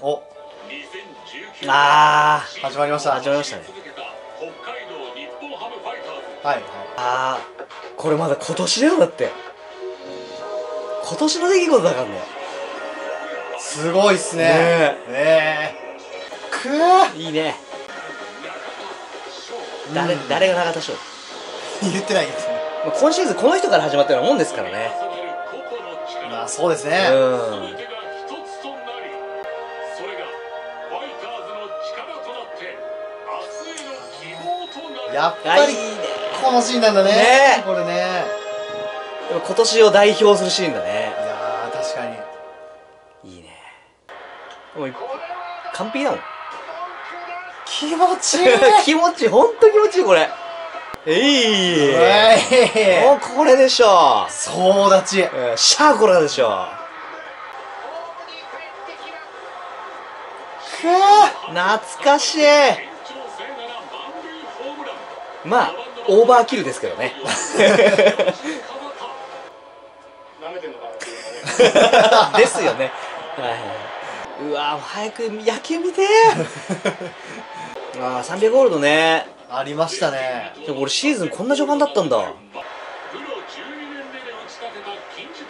お。あー始まりました。始まりましたねはいはい。あーこれまだ今年だよだって。今年の出来事だからね。すごいっすね。ねえ。くー。いいね。うん。誰誰が永田翔言ってないけどまあ今シーズンこの人から始まったようなもんですからね。まあそうですうね、んやっあぱりこのシーンなんだね。ね。これね。でも今年を代表するシーンだいねやー確かに。いいね。もう完璧だもん気持ちいい。気持ちいいほんと気持ちいいこれ。えい。もうこれでしょ。総立ち。うんシャーコラでしょ。くー。懐かしいまあオーバーキルですけどね。ですよね。はいはいうわ早く野球見てああ300ゴールドね。ありましたね。でも俺シーズンこんな序盤だったんだ。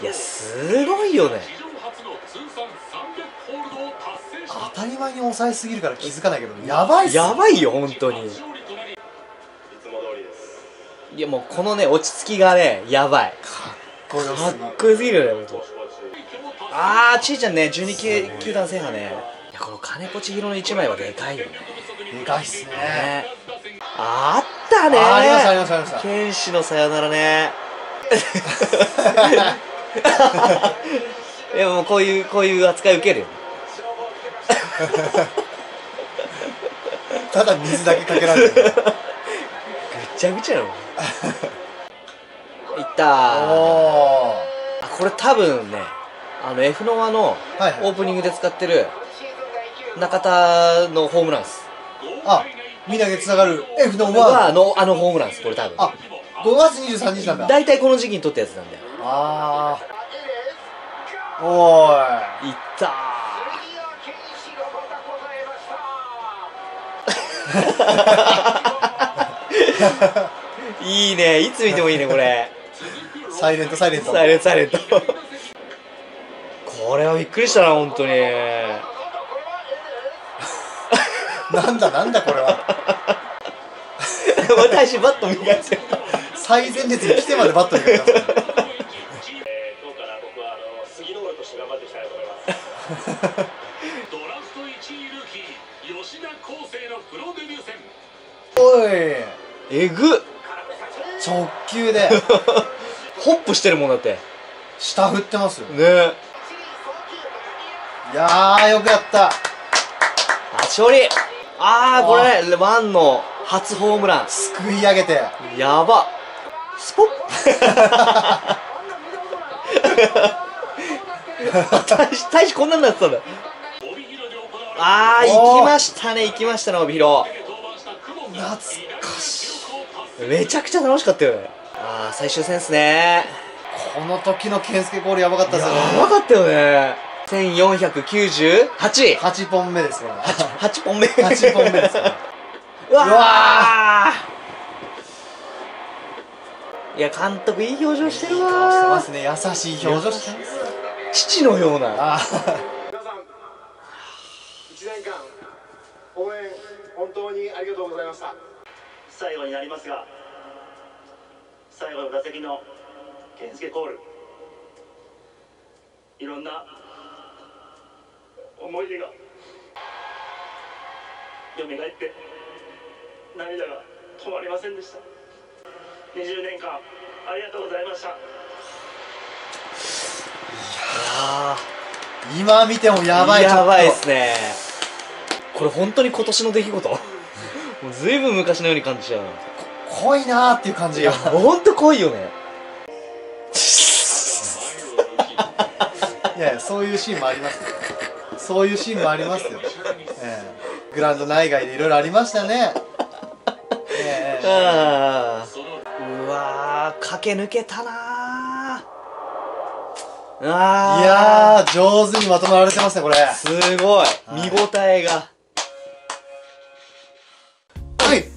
いやすごいよね。当たり前に抑えすぎるから気づかないけどやばいっすやばいよ本当にいやもうこのね落ち着きがねやばい。これかっこよすぎる。よねあーちいちゃんね12球球団制覇ね。いやこの金子千尋の1枚はでかいよね。でかいっすね。ね。あったね。あありましたありましたありました。剣士のさよならね。いやもうこういうこういう扱い受けるよ。ただ水だけかけられてるちゃぐちゃやろ。いったー。おあこれ多分ねあの F ノアのオープニングで使ってる中田のホームランです。あみんなでつながる F のはあ1のあのホームランですこれ多分。あ5月23日なんだ。大体この時期に撮ったやつなんだよ。あー。おーい。いったー いいね。いつ見てもいいねこれ。サイレントサイレント。サイレントサイレント。これはびっくりしたな本当に。なんだなんだこれは。私バット磨いてる。最前列に来てまでバットにかけえぐっ。直球で。ホップしてるもんだって。下振ってますよ。ね。いやーよくやった。あ勝利。あーこれねワンの初ホームラン。すくい上げて。やば。スポッ大使大使こんなんなってたんだ。あーおー。行きましたね行きましたね帯広。懐かしいめちゃくちゃ楽しかったよね。あー最終戦っすね。この時の健介ゴールやばかったですよね。やばかったよね。1498 8本目ですこれ8本目。8本目ですからうわー。うわいや監督いい表情してるいい顔してまわすね。優しい表情してます。父のような。あー。皆さん、1年間応援本当にありがとうございました。最後になりますが、最後の打席の健介コール、いろんな思い出が蘇って涙が止まりませんでした。20年間ありがとうございました。あ今見てもやーばいちょっとやばいっすねこれ本当に今年の出来事？もうずいぶん昔のように感じちゃう濃いなーっていう感じ。がいや 本当濃いよね。いやいやそういうシーンもありますよ。そういうシーンもありますよ、ええ。グラウンド内外でいろいろありましたね。ええ。あー。うわー駆け抜けたなうわー。いやー上手にまとまられてますねこれ。すごい。見応えが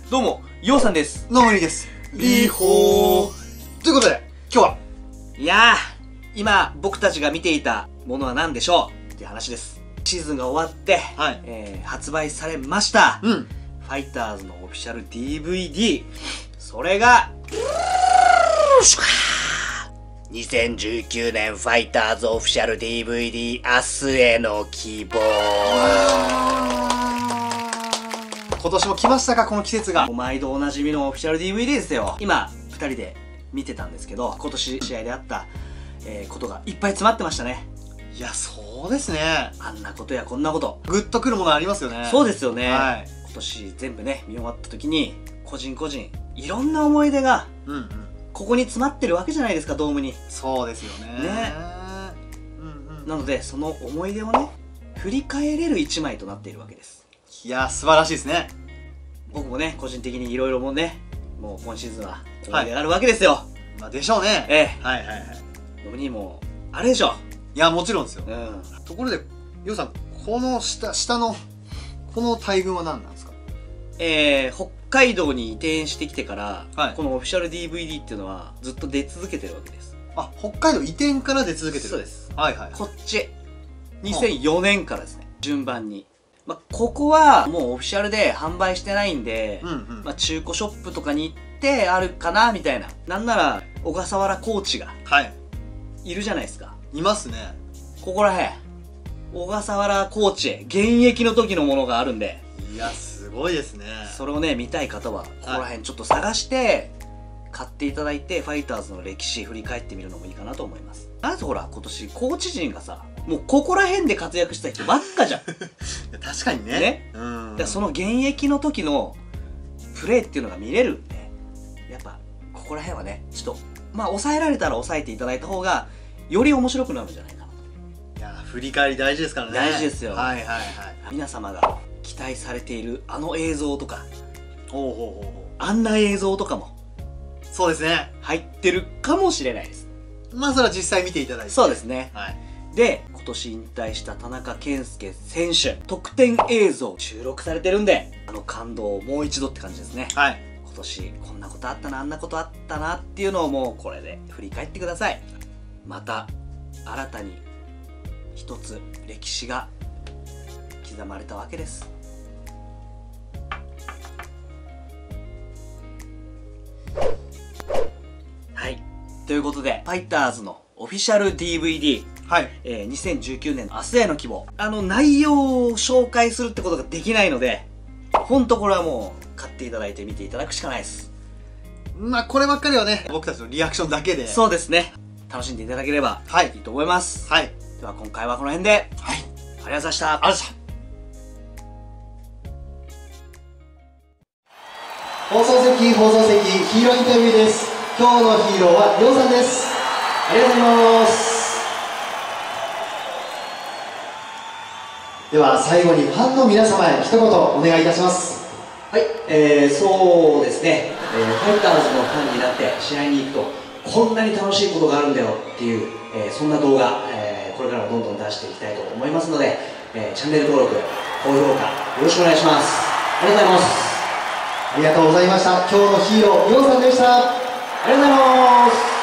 どうもようさんです。どうもいいです。リーホー。ということで今日は？いやー今僕たちが見ていたものは何でしょう？っていう話です。シーズンが終わって、はい。えー発売されました、うん。ファイターズのオフィシャル DVD それが2019年ファイターズオフィシャル DVD 明日への希望今年も来ましたかこの季節が。毎度おなじみのオフィシャル DVD ですよ。今2人で見てたんですけど今年試合であった、えーことがいっぱい詰まってましたね。いやそうですね。あんなことやこんなこと。グッとくるものありますよね。そうですよね、はい。今年全部ね見終わった時に個人個人いろんな思い出がうんうん。ここに詰まってるわけじゃないですかドームに。そうですよね。ね。うんうん。なのでその思い出をね振り返れる一枚となっているわけですいや素晴らしいですね。僕もね個人的にいろいろもねもう今シーズンは思い出があるわけですよ、まあでしょうね。えはいはいはい。え僕にもあれでしょ。いやもちろんですよ。うん。ところでようさんこの下下のこの大群は何なんですか？えー、北海道に移転してきてから、はい。このオフィシャル DVD っていうのはずっと出続けてるわけです。あ北海道移転から出続けてる。そうです。はいはいこっち。2004年からですね。順番に、まあ、ここはもうオフィシャルで販売してないんで、うんうん。まあ、中古ショップとかに行ってあるかなみたいな。なんなら小笠原コーチがはい。いるじゃないですか。いますね。ここらへん。小笠原コーチ現役の時のものがあるんで。いやすごいですね。それをね見たい方はここら辺ちょっと探して買っていただいてファイターズの歴史振り返ってみるのもいいかなと思います。あとほら今年コーチ陣がさもうここら辺で活躍した人ばっかじゃん。確かにね。ね。うん。その現役の時のプレーっていうのが見れるんでやっぱここら辺はねちょっとまあ抑えられたら抑えていただいた方がより面白くなるんじゃないかな。いや振り返り大事ですからね。大事ですよ。はいはいはい皆様が期待されているあの映像とか。ほうほうほうほあんな映像とかも。うそうですね。入ってるかもしれないです。まあそれは実際見ていただいて。そうですね。はいで今年引退した田中健介選手特典映像収録されてるんであの感動をもう一度って感じですね。はい。今年こんなことあったなあんなことあったなっていうのをもうこれで振り返ってください。また新たに一つ歴史が刻まれたわけです。はい。ということでファイターズのオフィシャル DVD はい。えー2019年明日への希望。あの内容を紹介するってことができないのでほんとこれはもう買っていただいて見ていただくしかないです。まあこればっかりはね僕たちのリアクションだけで。そうですね。楽しんでいただければはい。いいと思います、はい。では今回はこの辺で。はい。ありがとうございました。ありがとうございました放送席放送席ヒーローインタビューです。今日のヒーローはりょうさんです。ありがとうございますでは最後にファンの皆様へ一言お願いいたします。はい、えー、そうですね、えーファイターズのファンになって試合に行くとこんなに楽しいことがあるんだよっていう、えーそんな動画、えーこれからもどんどん出していきたいと思いますので、えーチャンネル登録高評価よろしくお願いします。ありがとうございます。ありがとうございました。今日のヒーローりょうさんでした。ありがとうございます